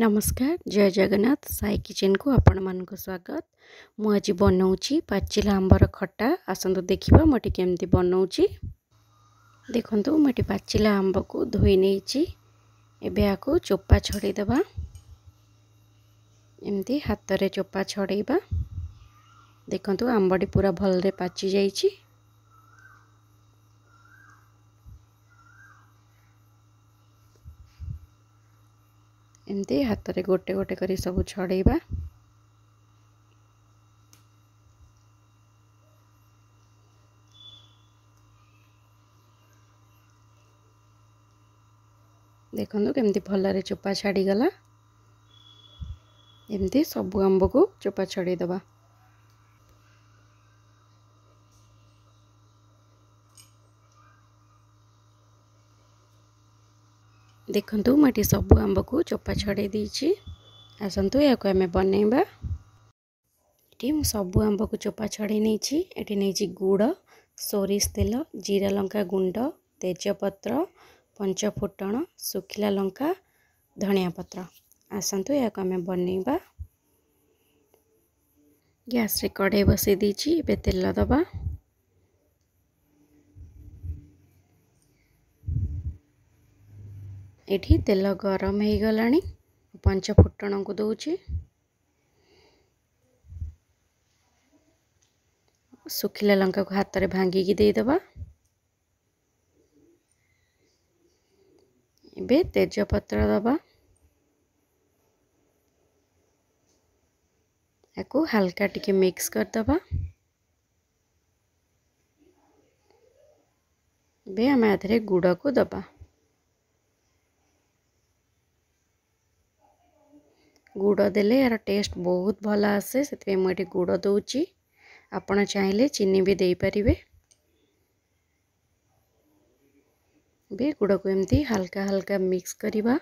ନମସ୍କାର ଜୟ ଜଗନ୍ନାଥ ସାଇ କିଚେନ୍କୁ ଆପଣମାନଙ୍କୁ ସ୍ୱାଗତ ମୁଁ ଆଜି ବନାଉଛି ପାଚିଲା ଆମ୍ବର ଖଟା ଆସନ୍ତୁ ଦେଖିବା ମୁଁ ଏଠି କେମିତି ବନାଉଛି ଦେଖନ୍ତୁ ମୁଁ ଏଠି ପାଚିଲା ଆମ୍ବକୁ ଧୋଇ ନେଇଛି ଏବେ ଆକୁ ଚୋପା ଛଡ଼େଇଦେବା ଏମିତି ହାତରେ ଚୋପା ଛଡ଼େଇବା ଦେଖନ୍ତୁ ଆମ୍ବଟି ପୁରା ଭଲରେ ପାଚି ଯାଇଛି ଏମିତି ହାତରେ ଗୋଟେ ଗୋଟେ କରି ସବୁ ଛଡ଼େଇବା ଦେଖନ୍ତୁ କେମିତି ଭଲରେ ଚୋପା ଛାଡ଼ିଗଲା ଏମିତି ସବୁ ଆମ୍ବକୁ ଚୋପା ଛଡ଼େଇ ଦେବା ଦେଖନ୍ତୁ ମୁଁ ଏଠି ସବୁ ଆମ୍ବକୁ ଚୋପା ଛଡ଼ାଇ ଦେଇଛି ଆସନ୍ତୁ ଏହାକୁ ଆମେ ବନେଇବା ଏଠି ମୁଁ ସବୁ ଆମ୍ବକୁ ଚୋପା ଛଡ଼ାଇ ନେଇଛି ଏଠି ନେଇଛି ଗୁଡ଼ ସୋରିଷ ତେଲ ଜିରା ଲଙ୍କା ଗୁଣ୍ଡ ତେଜପତ୍ର ପଞ୍ଚଫୁଟଣ ଶୁଖିଲା ଲଙ୍କା ଧନିଆ ପତ୍ର ଆସନ୍ତୁ ଏହାକୁ ଆମେ ବନେଇବା ଗ୍ୟାସ୍ରେ କଡ଼େଇ ବସାଇ ଦେଇଛି ଏବେ ତେଲ ଦେବା ये तेल गरम हो गला पंच फुट को दूची शुखला लंका को हाथ में भांगिकीद तेजपत्र दबा या हालका टिके मिक्स कर दबा करदे आम आधे गुड़ को दबा गुड़ दे यार टेस्ट बहुत भल आसे से मुझे गुड़ दूची आप चाहिए चीनी भी देपर भी गुड़ को एमती हाल्का हल्का मिक्स करवा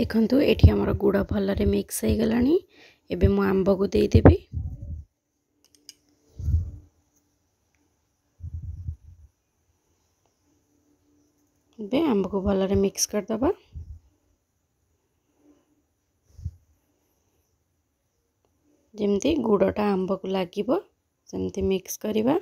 देखु ये आम गुड़ भल्स हो गला ଏବେ ମୁଁ ଆମ୍ବକୁ ଦେଇଦେବି ଏବେ ଆମ୍ବକୁ ଭଲରେ ମିକ୍ସ କରିଦେବା ଯେମିତି ଗୁଡ଼ଟା ଆମ୍ବକୁ ଲାଗିବ ସେମିତି ମିକ୍ସ କରିବା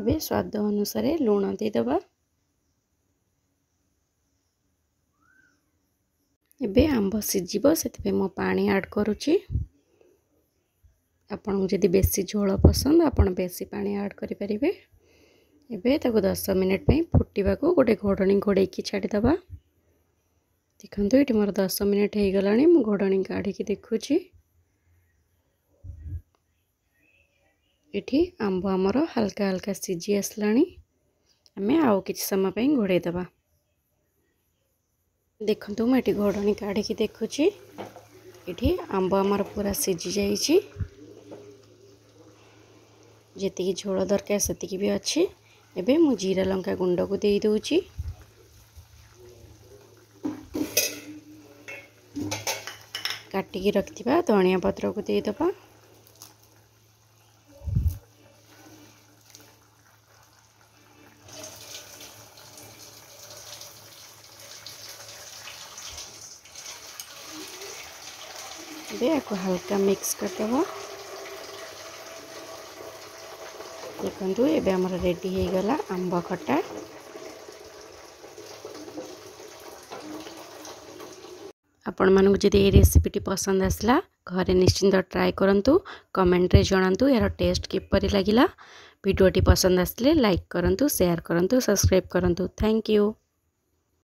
ଏବେ ସ୍ୱାଦ ଅନୁସାରେ ଲୁଣ ଦେଇଦେବା ଏବେ ଆମ୍ବ ସିଝିବ ସେଥିପାଇଁ ମୁଁ ପାଣି ଆଡ଼୍ କରୁଛି ଆପଣଙ୍କୁ ଯଦି ବେଶୀ ଝୋଳ ପସନ୍ଦ ଆପଣ ବେଶୀ ପାଣି ଆଡ଼୍ କରିପାରିବେ ଏବେ ତାକୁ ଦଶ ମିନିଟ୍ ପାଇଁ ଫୁଟିବାକୁ ଗୋଟେ ଘୋଡ଼ଣୀ ଘୋଡ଼େଇକି ଛାଡ଼ିଦେବା ଦେଖନ୍ତୁ ଏଠି ମୋର ଦଶ ମିନିଟ୍ ହେଇଗଲାଣି ମୁଁ ଘୋଡ଼ଣୀ କାଢ଼ିକି ଦେଖୁଛି ଏଠି ଆମ୍ବ ଆମର ହାଲକା ହାଲକା ସିଝି ଆସିଲାଣି ଆମେ ଆଉ କିଛି ସମୟ ପାଇଁ ଘୋଡ଼େଇ ଦେବା ଦେଖନ୍ତୁ ମୁଁ ଏଠି ଘୋଡ଼ଣୀ କାଢ଼ିକି ଦେଖୁଛି ଏଠି ଆମ୍ବ ଆମର ପୁରା ସିଝି ଯାଇଛି ଯେତିକି ଝୋଳ ଦରକାର ସେତିକି ବି ଅଛି ଏବେ ମୁଁ ଜିରା ଲଙ୍କା ଗୁଣ୍ଡକୁ ଦେଇ ଦେଉଛି କାଟିକି ରଖିଥିବା ଧନିଆ ପତ୍ରକୁ ଦେଇଦେବା দিয়ে हल्का मिक्स মিক্স করে দেব দেখুন এবে আমার आपण मानक जदि ये रेसीपीटी पसंद आसला घरे निश्चिंत ट्राए करूँ कमेंट जहां यार टेस्ट किपर लगे भिडटी पसंद आसे लाइक करूँ सेयार करूँ सब्सक्राइब करूँ थैंक यू